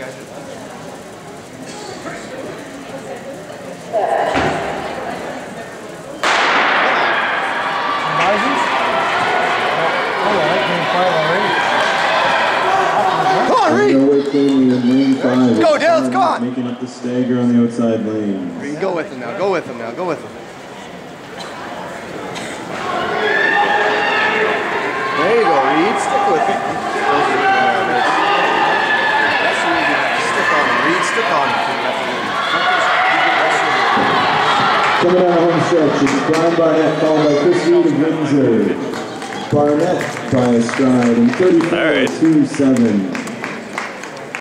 Come on, Reed. Go, Dales, come on. Making up the stagger on the outside lane. Go with him now. Go with him now. Go with him. There you go, Reed. Stick with it. That's the reason you have to stick on him. Reed, stick on him. Coming out of home stretch, it's Brian Barnett followed by Chris Reed of Windsor. Barnett by a stride in 34 2 7.